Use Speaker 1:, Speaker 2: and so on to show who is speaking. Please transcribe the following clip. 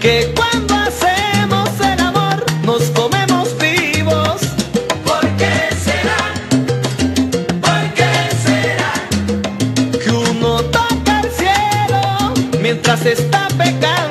Speaker 1: que cuando hacemos el amor nos comemos vivos. ¿Por qué será? ¿Por qué será? Que uno toca el cielo mientras está pecando.